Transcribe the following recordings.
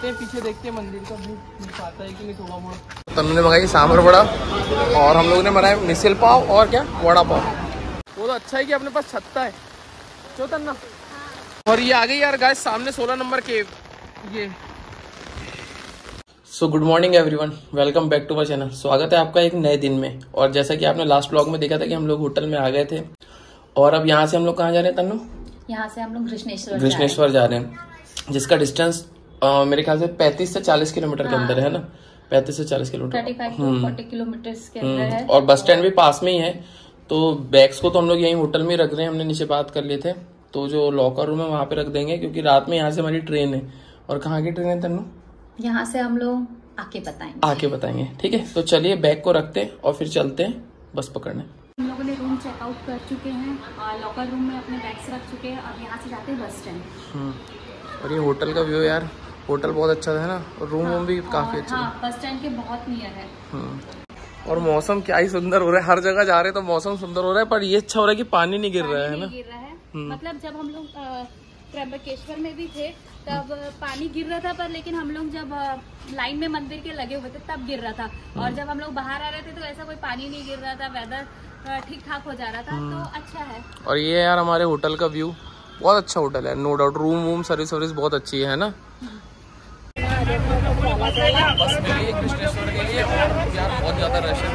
चलते हैं पीछे देखते हैं मंदिर का व्यू पाता है कि नहीं थोड़ा बहुत। तनु ने मंगाई सांभर बड़ा और हम लोग ने बनाया मिसल पाव और क्या वड़ा पाव। वो तो अच्छा है कि अपने पास छत्ता है। चो तन्ना। और ये आ गई यार गाय सामने सोलह नंबर के ये। So good morning everyone welcome back to my channel स्वागत है आपका एक नए दिन में। और जैसा कि आपने लास्ट ब्लॉग में देखा था कि हम लोग होटल में आ गए थे। और अब यहाँ से हम लोग कहाँ जा रहे हैं तनु यहाँ से हम लोग कृष्णेश्वर जा कृष्णेश्वर जा रहे हैं जिसका डिस्टेंस मेरे ख्याल से पैंतीस से चालीस किलोमीटर के अंदर है ना? पैंतीस से चालीस किलोमीटर। फोर्टी किलोमीटर के अंदर है। हम्म, और बस स्टैंड भी पास में ही है। तो बैग्स को तो हम लोग यहीं होटल में ही रख रहे हैं हमने नीचे बात कर लिए थे। तो जो लॉकर रूम है वहाँ पे रख देंगे क्योंकि रात में यहाँ से हमारी ट्रेन है। और कहाँ की ट्रेन है तन्नू? यहाँ से हम लोग आके बताएँगे। आके बताएँगे ठीक है? तो चलिए बैग को रखते हैं और फिर चलते हैं बस पकड़ने। हम लोगों ने रूम चेकआउट कर चुके हैं। और लॉकर रूम में अपने बैग्स रख चुके हैं। अब यहाँ से जाते हैं बस स्टैंड। हम्म, और ये होटल का व्यू यार। होटल बहुत अच्छा है ना? और रूम वूम भी काफ़ी अच्छा है हाँ बस स्टैंड के बहुत नियर है। हम्म। और मौसम क्या ही सुंदर हो रहा है हर जगह जा रहे हैं तो मौसम सुंदर हो रहा है पर ये अच्छा हो रहा है कि पानी नहीं गिर रहा है ना? गिर रहा है। मतलब जब हम लोग त्र्यंबकेश्वर में भी थे तब पानी गिर रहा था पर लेकिन हम लोग जब लाइन में मंदिर के लगे हुए थे तब गिर रहा था। और जब हम लोग बाहर आ रहे थे तो ऐसा कोई पानी नहीं गिर रहा था वेदर ठीक ठाक हो जा रहा था तो अच्छा है। और ये यार हमारे होटल का व्यू बहुत अच्छा होटल है नो डाउट रूम वूम सर्विस वर्विस बहुत अच्छी है ना? बस मिली कृष्णेश्वर के लिए और यार बहुत ज़्यादा रश है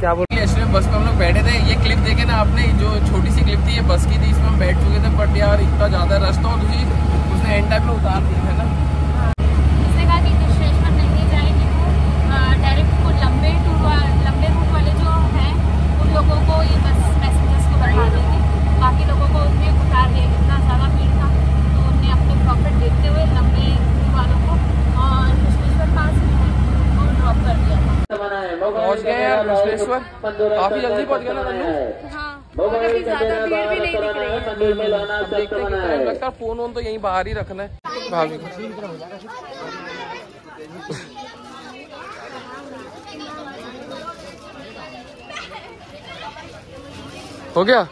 क्या बोल एक्चुअली बस में हम लोग बैठे थे। ये क्लिप देखे ना आपने? जो छोटी सी क्लिप थी, ये बस की थी, इसमें हम बैठ चुके थे बट यार इतना ज़्यादा रश था और उसने एंड टाइम में उतार दिया, है ना उसने कहा कि कृष्णेश्वर नहीं जाएगी वो डायरेक्ट वो लंबे टूर वा- लंबे रूट वाले जो हैं उन लोगों को ये बस पैसेंजर्स को बैठा देंगे बाकी लोगों को उनने उतार दिया इतना ज़्यादा भीड़ था तो उनने अपने प्रॉफिट देखते हुए लंबे रूट वालों को और कृष्णेश्वर पास को ड्रॉप कर दिया था गए काफ़ी जल्दी पहुँच गए ना तन्नू हाँ। ज़्यादा भीड़ भी नहीं दिख रही है। देखते हैं लगता है फ़ोन वोन तो यहीं बाहर ही रखना है। भाभी को हो गया।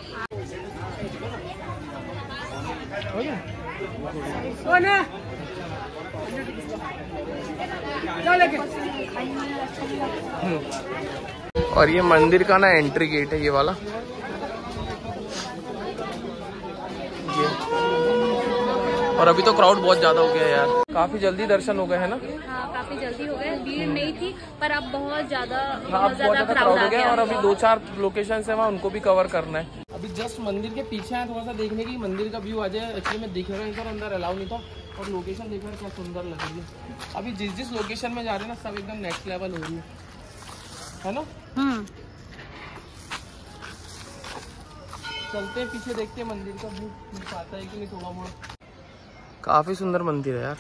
और ये मंदिर का ना एंट्री गेट है ये वाला। और अभी तो क्राउड बहुत ज़्यादा हो गया यार। काफ़ी जल्दी दर्शन हो गए है ना? हाँ काफ़ी जल्दी हो गए भीड़ नहीं थी पर अब बहुत ज़्यादा हाँ अब बहुत क्राउड हो गया और अभी दो चार लोकेशन है वहाँ उनको भी कवर करना है। अभी जस्ट मंदिर के पीछे है थोड़ा सा देखने की मंदिर का व्यू आ जाए। एक्चुअली मैं देख रहा हूँ अंदर अलाउ नहीं था। और लोकेशन देख रहा क्या सुंदर लग रही है। अभी जिस जिस लोकेशन में जा रहे हैं ना सब एकदम नेक्स्ट लेवल हो रही है। है ना? हम्म। चलते हैं पीछे देखते हैं मंदिर का व्यू पाता है कि नहीं थोड़ा बहुत। काफ़ी सुंदर मंदिर है यार।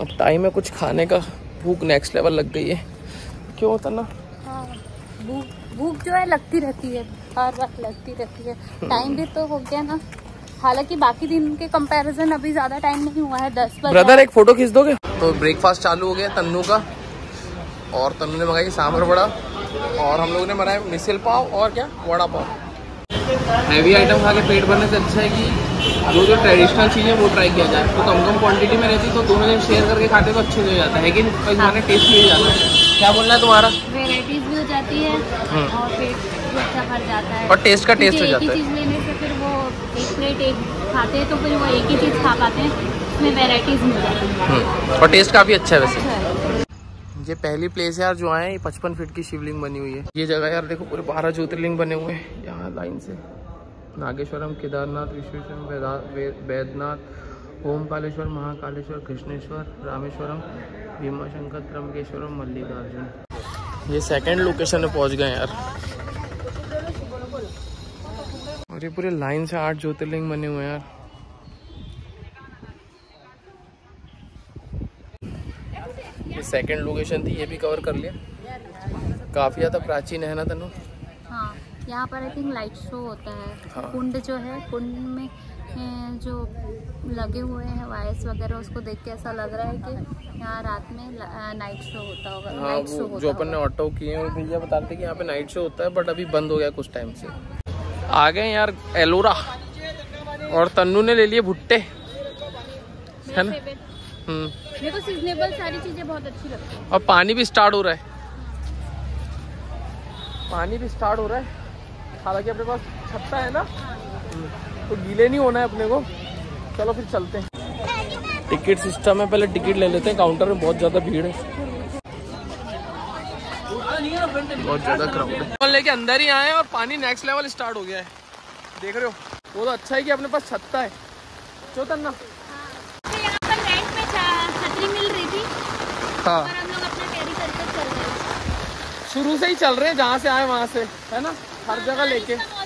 अब टाइम है कुछ खाने का। भूख नेक्स्ट लेवल लग गई है। क्यों होता ना? हाँ भूख भूख जो है लगती रहती है। हर वक्त लगती रहती है। टाइम भी तो हो गया ना। हालाँकि बाकी दिन के कंपैरिजन अभी ज़्यादा टाइम नहीं हुआ है दस बजे। ब्रदर एक फ़ोटो खींच दोगे? तो ब्रेकफास्ट चालू हो गया तन्नू का। और तन्नू ने मंगाई सांभर बड़ा और हम लोगों ने बनाया मिसल पाव और क्या? वड़ा पाव। हैवी आइटम खा के पेट भरने से अच्छा है कि जो जो ट्रेडिशनल चीज़ है वो ट्राई किया जाए। तो कम कम क्वांटिटी में रहती तो दोनों जन शेयर करके खाते तो अच्छे से हो जाता। है? तो हमारे टेस्ट मिल जाता। है क्या बोलना है तुम्हारा? वेराइटीज भी हो जाती है और पेट भी अच्छा भर जाता है। और टेस्ट का टेस्ट हो जाता एक ही है। चीज़ लेने से फिर वो एक प्लेट एक खाते हैं तो फिर वो एक ही चीज़ खा पाते हैं। उसमें वेराइटीज मिल जाती है। हम्म, और टेस्ट काफ़ी अच्छा है वैसे। अच्छा है। ये पहली प्लेस है यार जो आए ये पचपन फीट की शिवलिंग बनी हुई है। ये जगह यार देखो, पूरे बारह ज्योतिर्लिंग बने हुए हैं, यहाँ लाइन से। नागेश्वरम, केदारनाथ, विश्वेश्वरम, वेदा- वे- वैद्यनाथ ओमकालेश्वर, महाकालेश्वर, कृष्णेश्वर, रामेश्वरम, भीमाशंकर त्रम्बकेश्वरम मल्लिकार्जुन। ये सेकंड लोकेशन में पहुँच गए यार। और ये पूरे लाइन से आठ ज्योतिर्लिंग बने हुए हैं यार। सेकंड लोकेशन थी ये भी कवर कर लिया। काफ़ी ज़्यादा प्राचीन है ना तनु? हाँ यहाँ पर आई थिंक लाइट शो होता है। हाँ। कुंड जो है कुंड में जो लगे हुए हैं वायर्स वगैरह उसको देख के ऐसा लग रहा है कि यहाँ रात में नाइट शो होता होगा। हाँ नाइट शो होता जो अपन ने ऑटो किए हैं भैया बता रहे कि यहाँ पे नाइट शो होता है बट अभी बंद हो गया कुछ टाइम से। आ गए यार एलोरा और तन्नू ने ले लिए भुट्टे। है ना? मेरे को सीजनेबल सारी चीज़ें बहुत अच्छी लगती हैं। और पानी भी स्टार्ट हो रहा है। पानी भी स्टार्ट हो रहा है। हालाँकि अपने पास छत्ता है ना तो गीले नहीं होना है अपने को। चलो फिर चलते हैं। टिकट सिस्टम है पहले टिकट ले लेते हैं। काउंटर में बहुत ज़्यादा भीड़ है। बहुत ज़्यादा क्राउड है। लेके अंदर ही आए और पानी नेक्स्ट लेवल स्टार्ट हो गया है। देख रहे हो? वो तो अच्छा है कि अपने पास छत्ता है। चौतन्ना तो यहाँ पर रेंट पे चा- छतरी मिल रही थी हाँ और हम लोग अपना कैरी करके चल रहे हैं। शुरू से ही चल रहे हैं जहाँ से आए वहाँ से है ना? हर जगह लेके। है तो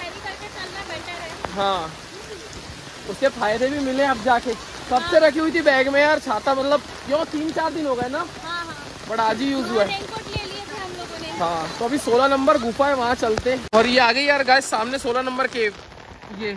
है। हाँ। उसके फ़ायदे भी मिले अब जाके। कब से रखी हुई थी बैग में यार? छाता मतलब क्यों तीन चार दिन हो गए ना? हाँ हाँ। बट आज ही। यूज़ हुआ है थे हाँ तो अभी 16 नंबर गुफा है वहाँ चलते और ये आ गई यार गाय सामने 16 नंबर केव ये।